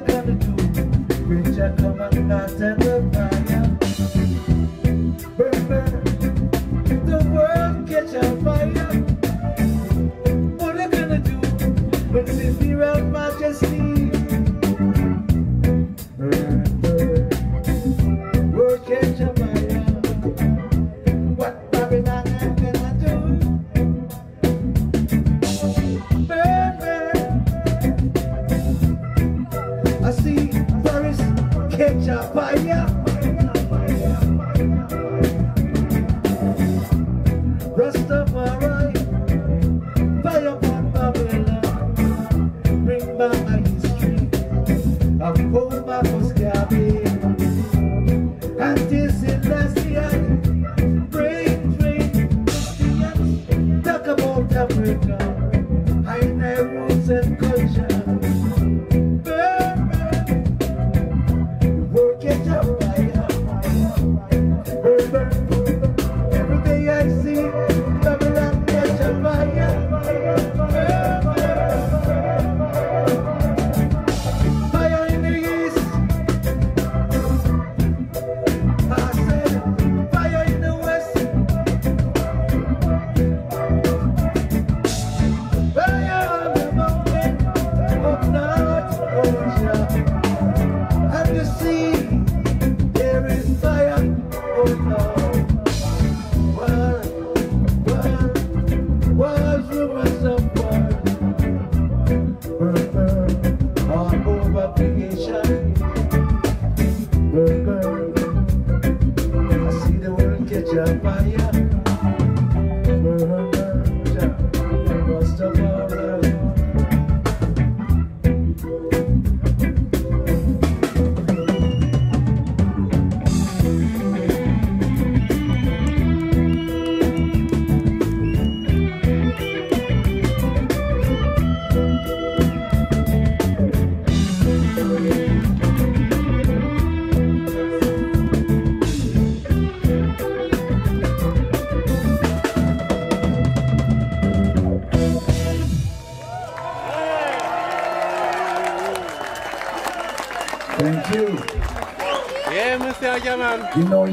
they gonna do? Reach out, come on, not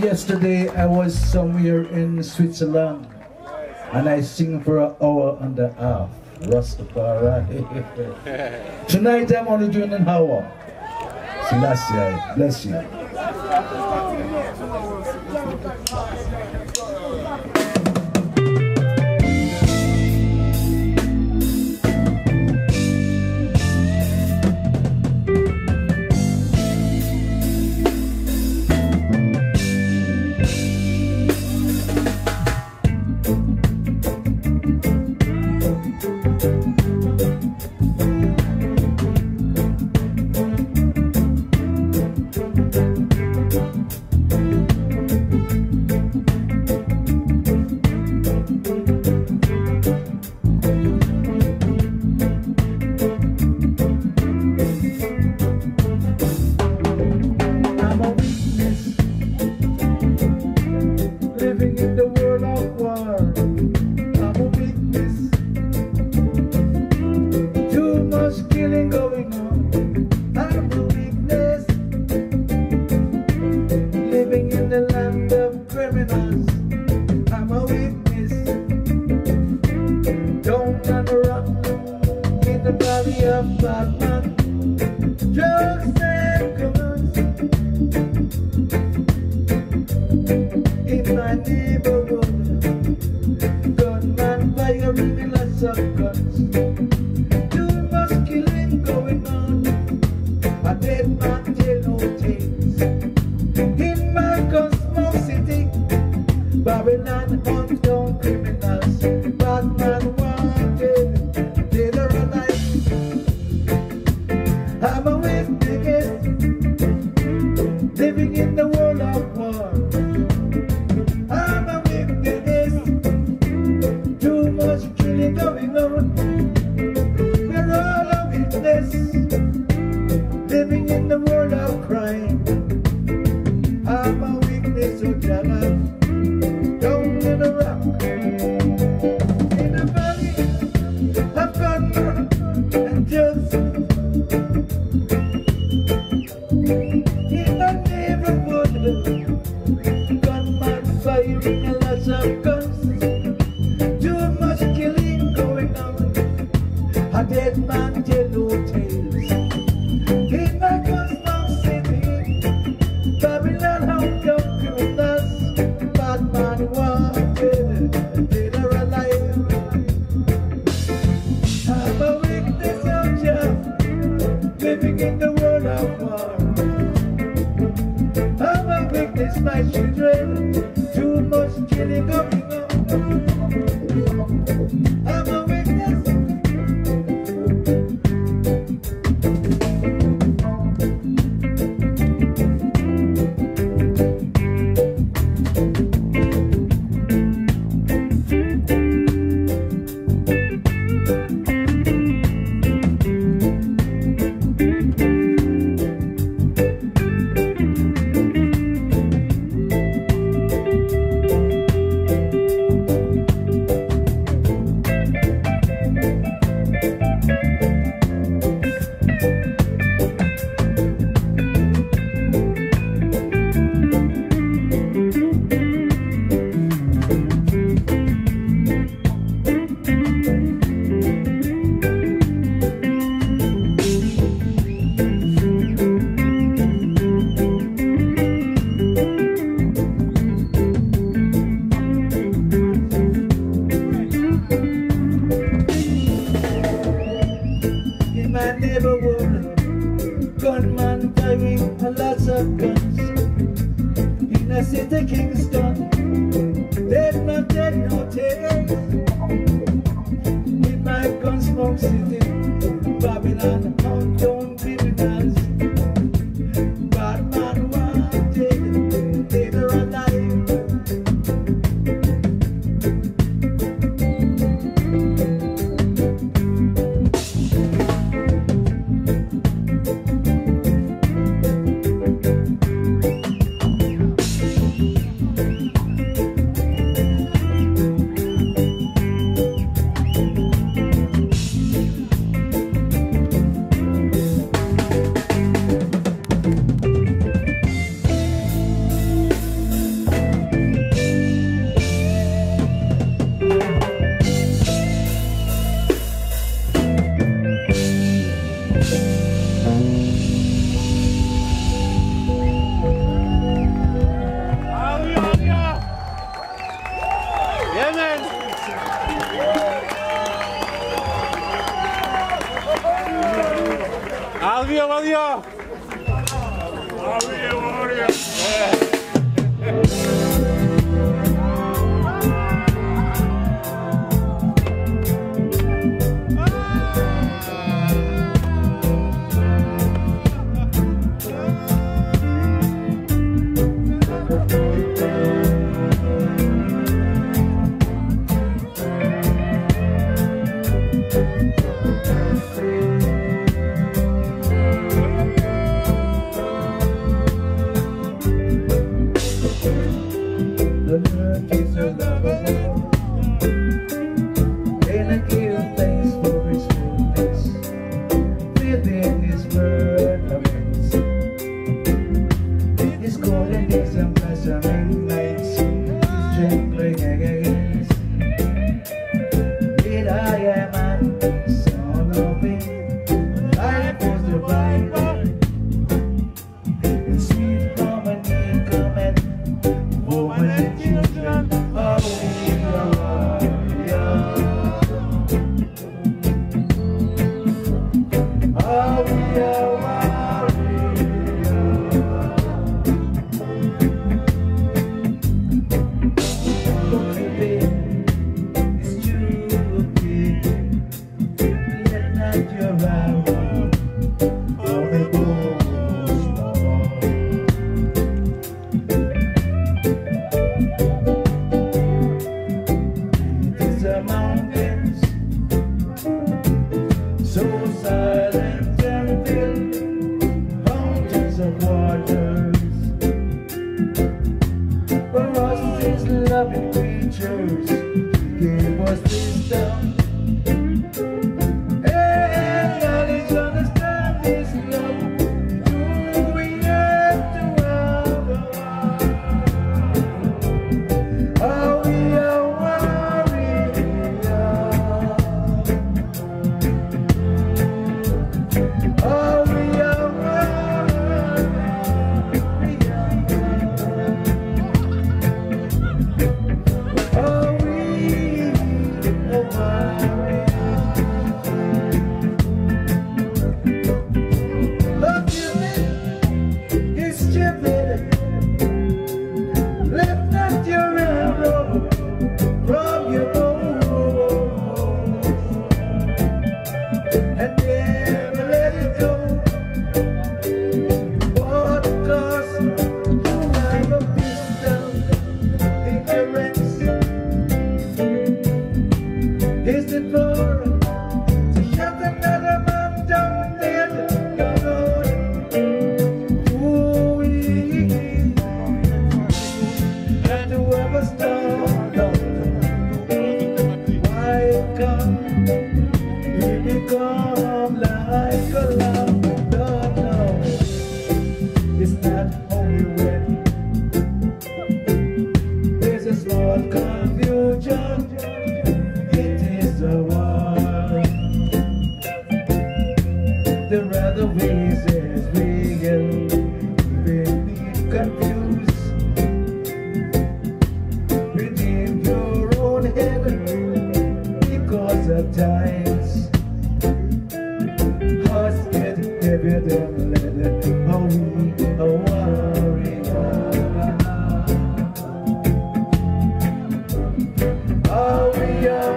yesterday I was somewhere in Switzerland and I sing for an hour and a half. Rastafari. Tonight I'm only doing an hour. Selassie I, bless you. Abadía! ¡Abadía, Abadía! We are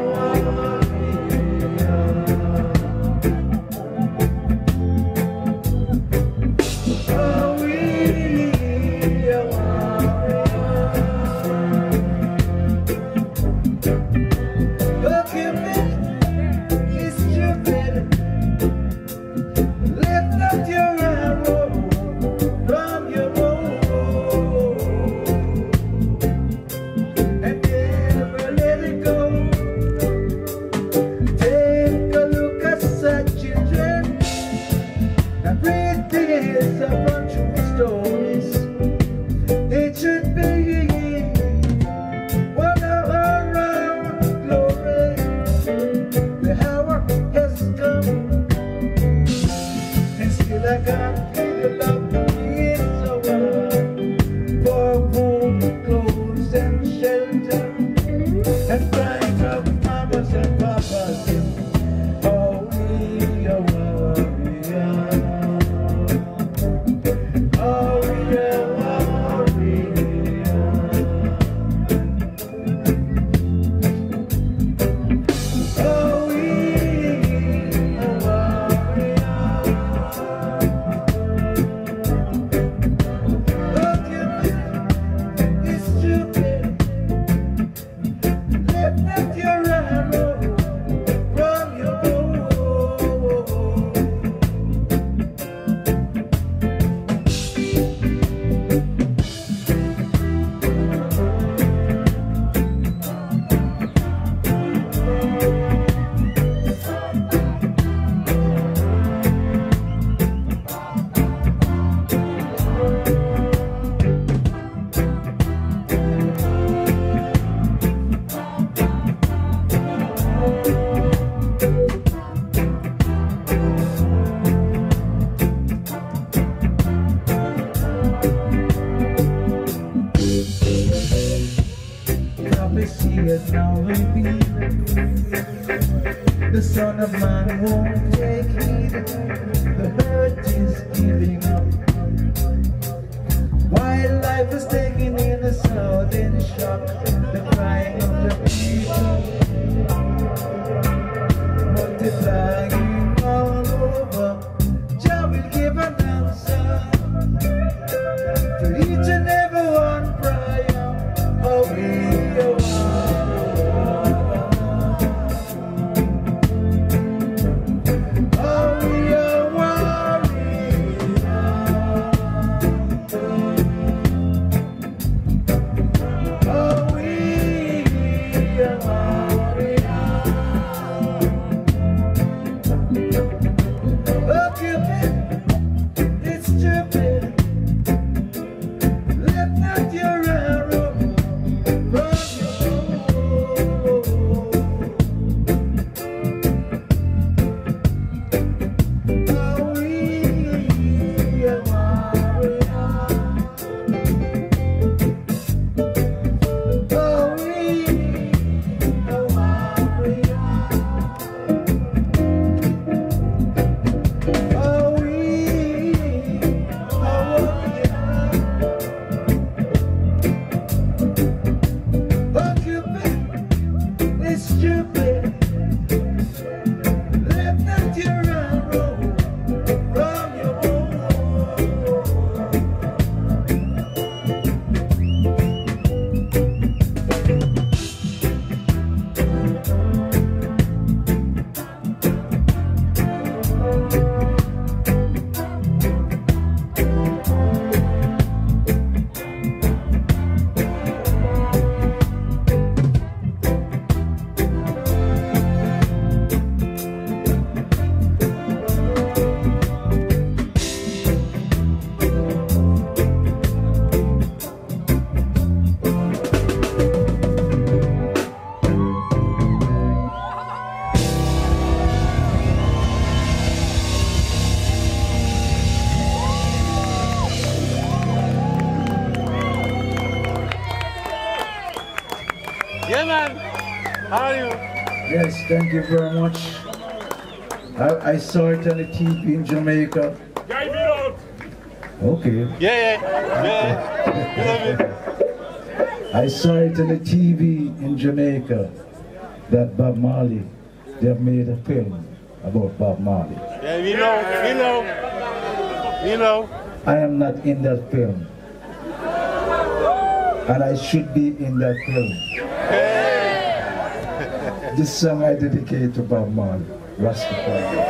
of Man won't thank you very much. I, I saw it on the TV in Jamaica. Okay. Yeah, yeah, yeah. I saw it on the TV in Jamaica that Bob Marley, they have made a film about Bob Marley. Yeah, we know, we know, we know. I am not in that film. And I should be in that film. This song I dedicate to Bob Marley, Rastafari.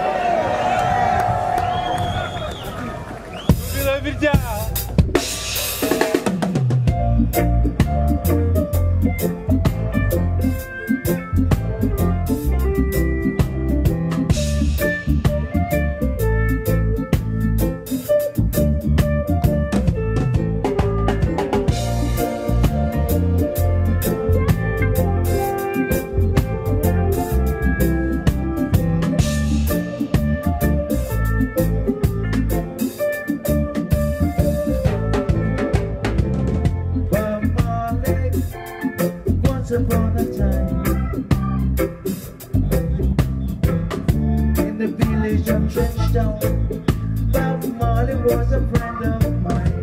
the village of Trenchtown. Bob Marley was a friend of mine.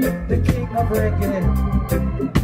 the king of reggae.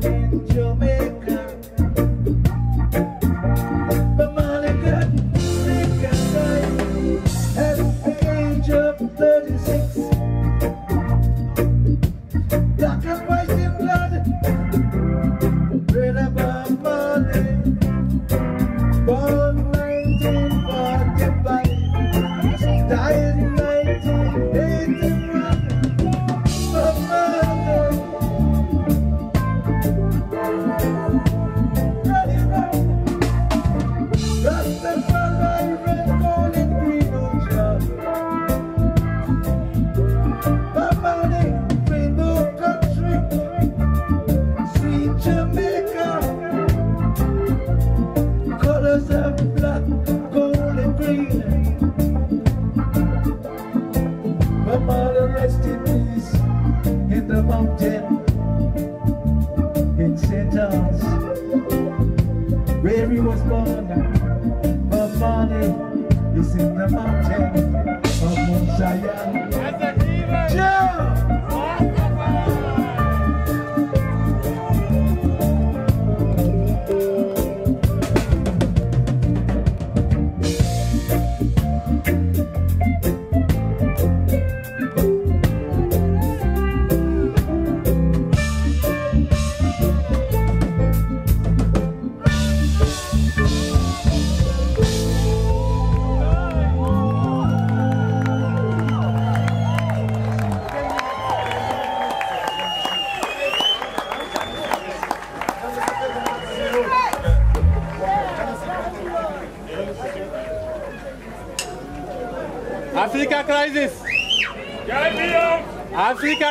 Born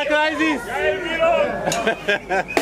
atrás disso. E aí, virou?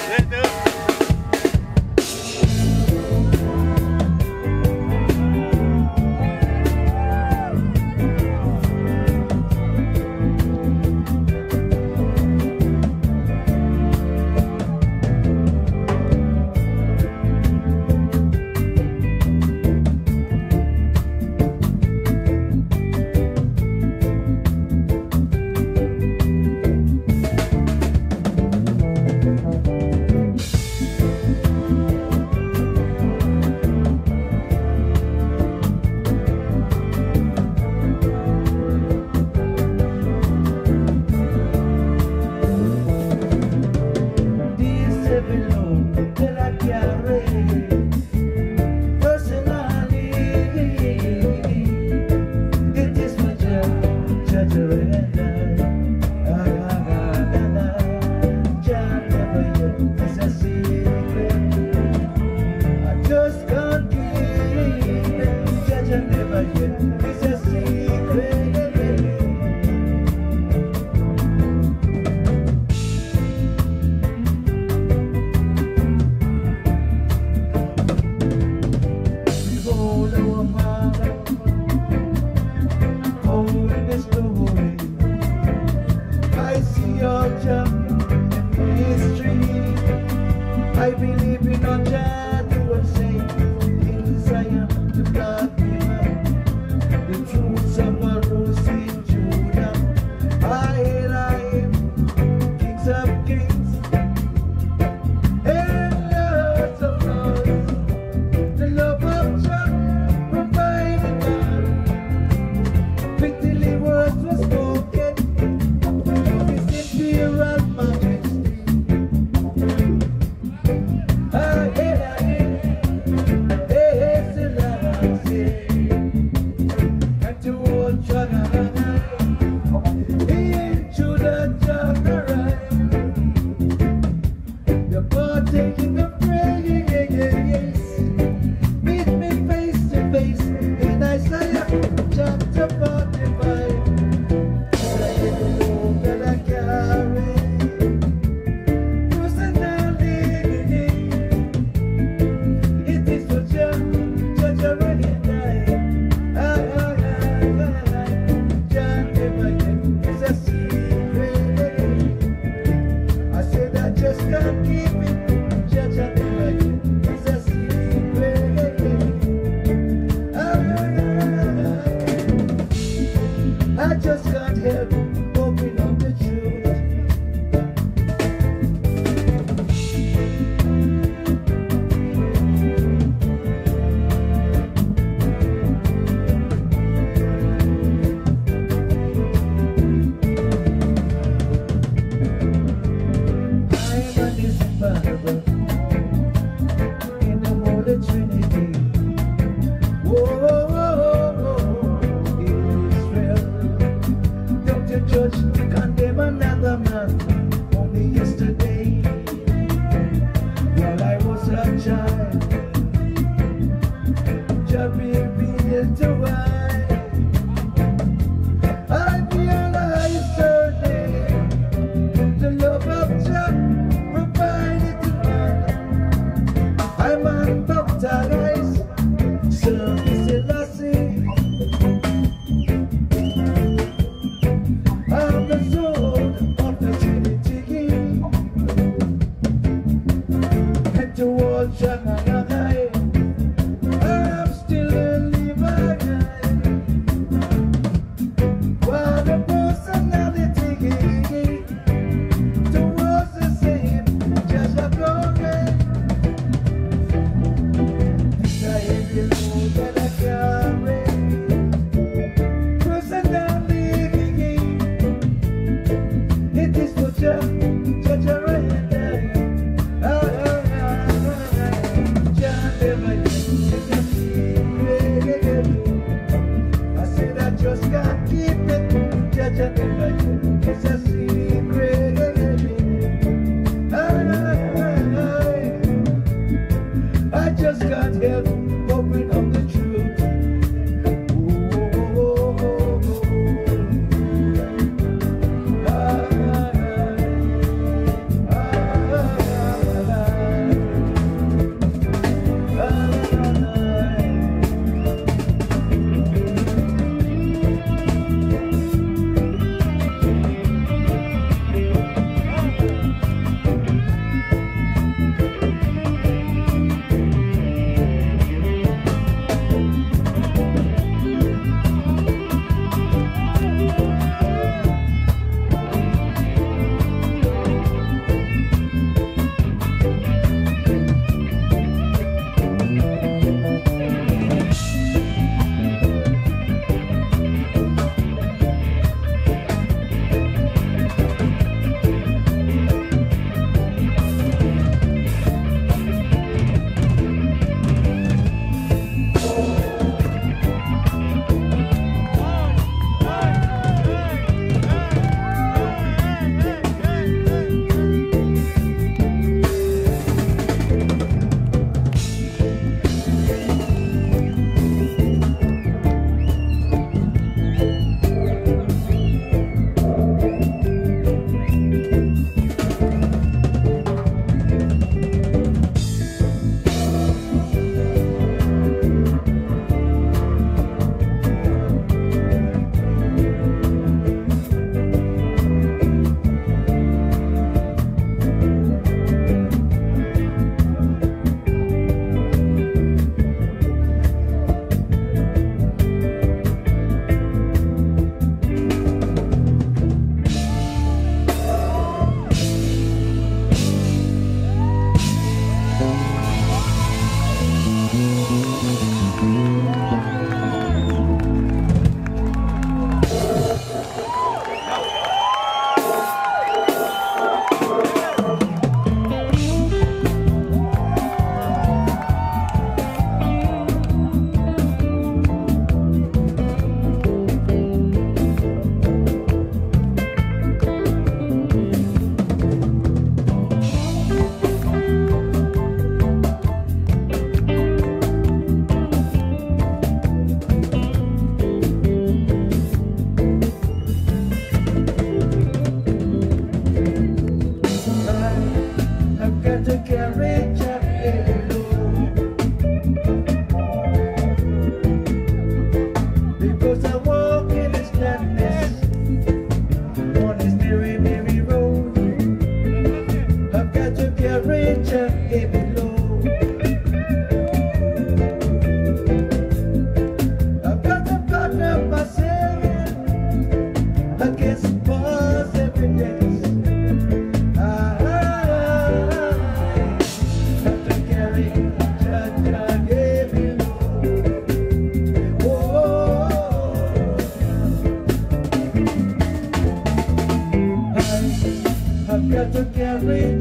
Oh,